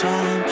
time.